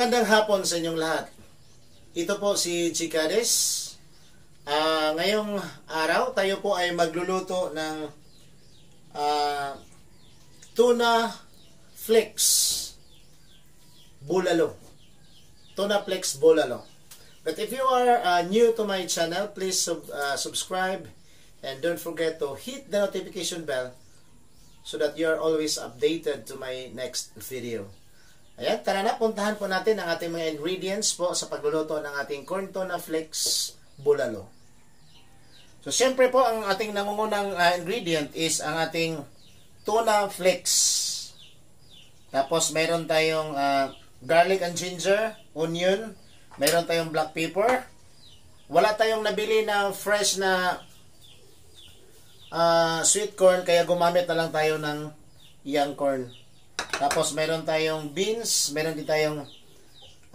Magandang hapon sa inyong lahat. Ito po si Chicades. Ah, ngayong araw, tayo po ay magluluto ng ah, tuna flakes bulalo. Tuna flakes bulalo. But if you are uh, new to my channel, please sub- uh, subscribe and don't forget to hit the notification bell so that you are always updated to my next video. Ayan, tara na, puntahan po natin ang ating mga ingredients po sa pagluluto ng ating corn tuna flakes bulalo. So, siyempre po, ang ating nangungunang uh, ingredient is ang ating tuna flakes. Tapos, mayroon tayong uh, garlic and ginger, onion, mayroon tayong black pepper. Wala tayong nabili na fresh na uh, sweet corn, kaya gumamit na lang tayo ng young corn. Tapos mayroon tayong beans, mayroon din tayong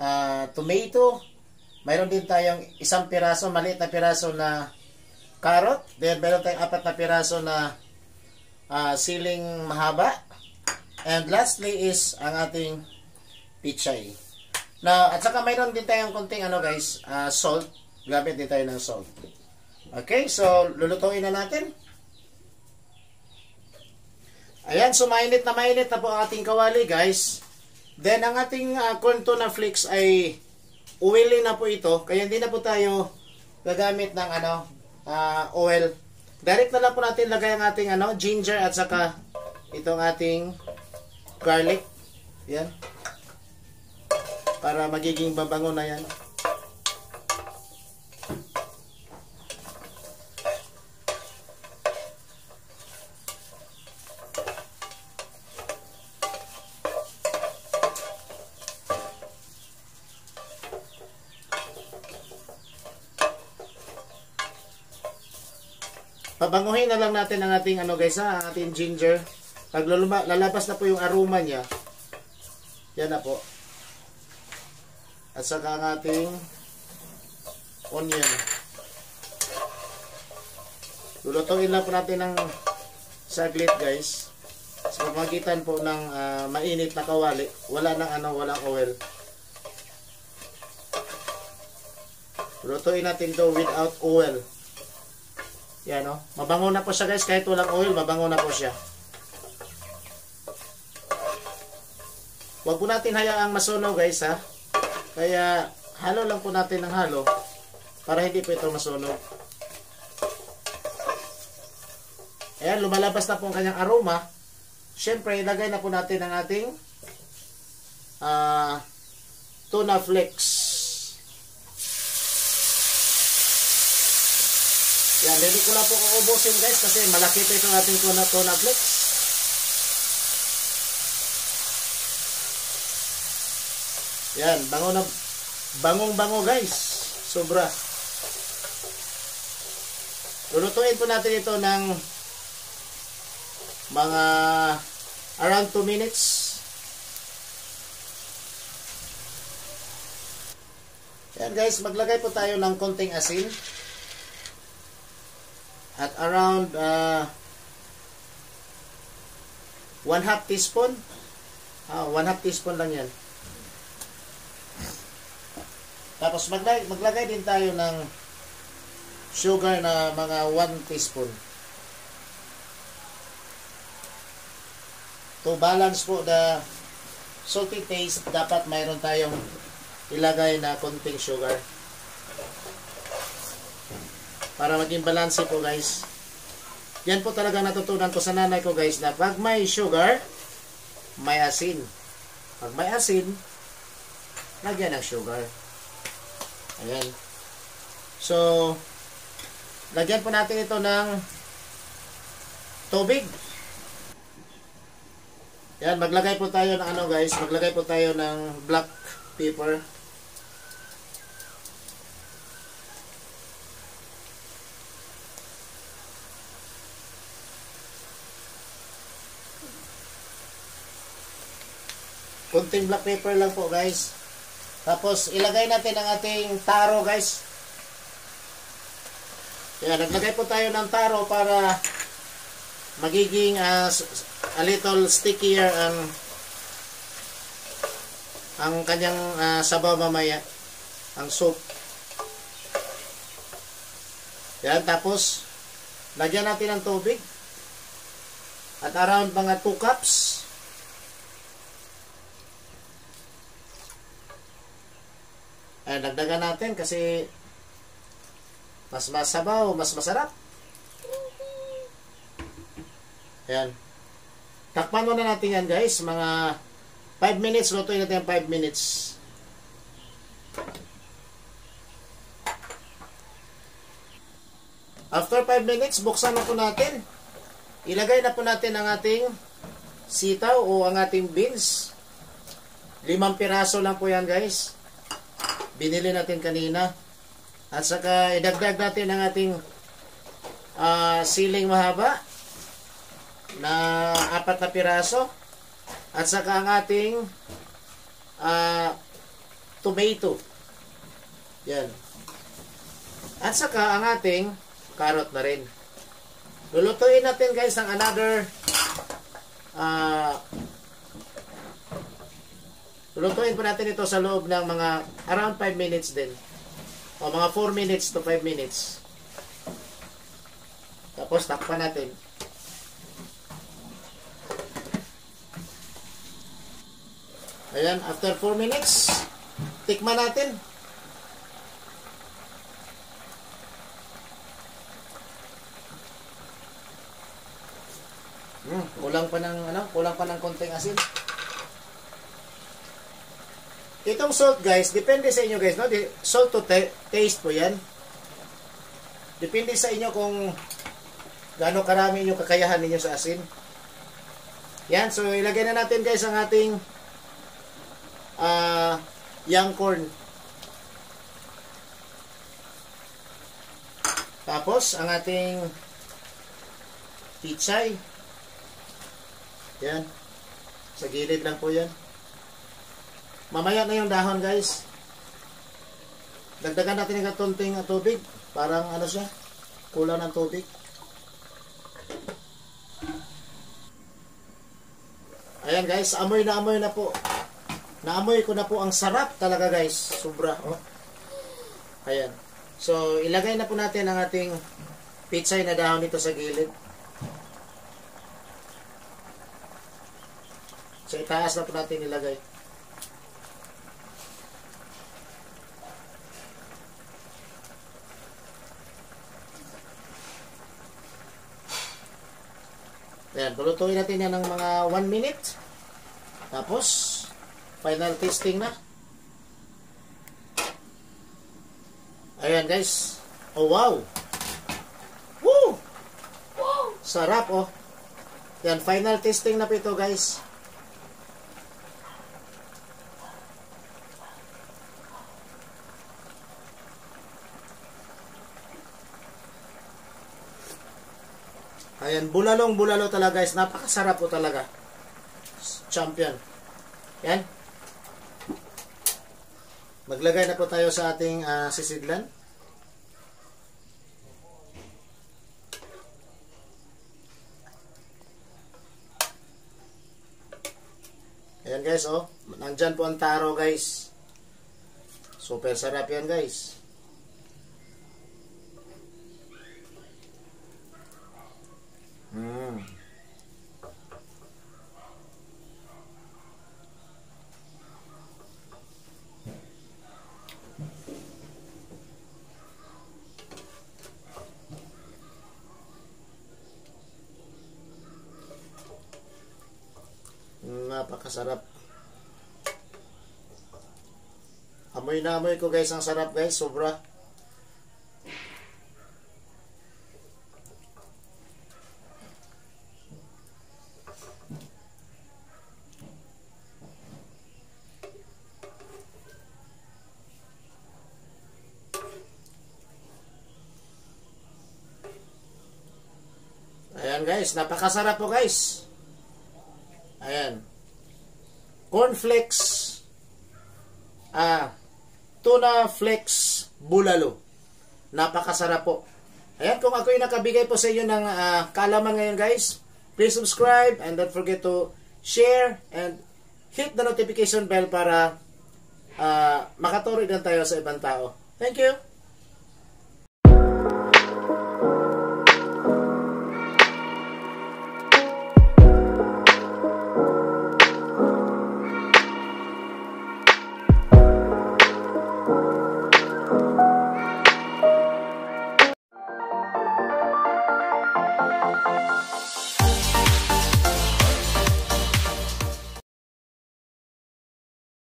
uh, tomato, mayroon din tayong isang piraso, maliit na piraso na carrot, then mayroon tayong apat na piraso na uh, siling mahaba. And lastly is ang ating pichay. Na, at saka mayroon din tayong konting ano guys, uh, salt. Gamit din tayo ng salt. Okay, so lulutuin na natin. Ayan, so mainit na mainit na po ating kawali, guys. Then, ang ating uh, corn tuna flakes ay oily na po ito. Kaya hindi na po tayo gagamit ng ano, uh, oil. Direct na lang po natin lagay ang ating ano, ginger at saka itong ating garlic. Yan. Para magiging babango na yan. Pabanguhin na lang natin ang ating ano guys ha, ang ating ginger. Pag luluma, lalabas na po yung aroma niya. Yan na po. At saka ang ating onion. Lulutuin lang po natin ng saglit guys. Sa pamagitan po ng uh, mainit na kawali. Wala nang ano, walang oil. Lulutuin natin to without oil. Yan o. Oh. Mabango na po siya guys. Kahit walang oil, mabango na po siya. Huwag po natin hayaang masunog guys ha. Kaya halo lang po natin ng halo para hindi po ito masunog. Ayan, lumalabas na po ang kanyang aroma. Siyempre, ilagay na po natin ang ating uh, tuna flakes. Yan, hindi ko lang po uubusin guys kasi malaki pa itong ating tuna tuna flakes. Yan, bango na bangong bango guys. Sobra. Lulutuin po natin ito ng mga around 2 minutes. Yan guys, maglagay po tayo ng konting asin at around uh, 1 half teaspoon? Ah, 1 half teaspoon lang yan. Tapos maglagay, maglagay din tayo ng sugar na mga 1 teaspoon. To balance po the salty taste dapat mayroon tayong ilagay na konting sugar para maging balanse po guys. Yan po talaga natutunan ko sa nanay ko guys na pag may sugar, may asin. Pag may asin, lagyan ng sugar. Ayan. So, lagyan po natin ito ng tubig. Yan, maglagay po tayo ng ano guys, maglagay po tayo ng black pepper. Kunting black pepper lang po guys. Tapos ilagay natin ang ating taro guys. Kaya naglagay po tayo ng taro para magiging uh, a little stickier ang ang kanyang uh, sabaw mamaya. Ang soup. Yan, tapos, lagyan natin ng tubig. At around mga 2 cups. Ayan, dagdagan natin kasi mas masabaw, mas masarap. Ayan. Takpan muna natin yan guys. Mga 5 minutes. Lutuin natin yung 5 minutes. After 5 minutes, buksan na po natin. Ilagay na po natin ang ating sitaw o ang ating beans. Limang piraso lang po yan guys. Binili natin kanina. At saka idagdag natin ang ating uh, siling mahaba na apat na piraso. At saka ang ating uh, tomato. Yan. At saka ang ating carrot na rin. Lulutuin natin guys ng another uh, lulutuin pa natin ito sa loob ng mga around 5 minutes din. O mga 4 minutes to 5 minutes. Tapos takpan natin. Ayan, after 4 minutes, tikman natin. Hmm, kulang pa ng ano, kulang pa ng konting asin. Itong salt guys, depende sa inyo guys, no? Salt to taste po 'yan. Depende sa inyo kung gaano karami yung kakayahan ninyo sa asin. Yan, so ilagay na natin guys ang ating uh, young corn. Tapos, ang ating pichay. Yan. Sa gilid lang po yan. Mamaya na yung dahon guys. Dagdagan natin ng katunting tubig. Parang ano siya. Kulang ng tubig. Ayan guys, amoy na amoy na po. Naamoy ko na po ang sarap talaga guys. Sobra. Oh. Ayan. So, ilagay na po natin ang ating pitsay na dahon dito sa gilid. So itaas na po natin ilagay. Ayan, pulutuin natin yan ng mga 1 minute. Tapos, final testing na. Ayan guys. Oh wow. Woo! Wow! Sarap oh. Yan, final testing na po ito guys. Ayan, bulalong bulalo talaga guys. Napakasarap po talaga. Champion. Yan. Maglagay na po tayo sa ating uh, sisidlan. Ayan guys, oh. Nandyan po ang taro guys. Super sarap yan guys. Hmm. Napakasarap. Amoy na amoy ko guys, ang sarap guys, sobra. Ayan guys, napakasarap po guys. Ayan. Cornflakes. Ah, tuna flakes bulalo. Napakasarap po. Ayan, kung ako yung nakabigay po sa inyo ng uh, kaalaman ngayon guys, please subscribe and don't forget to share and hit the notification bell para uh, makaturing din tayo sa ibang tao. Thank you!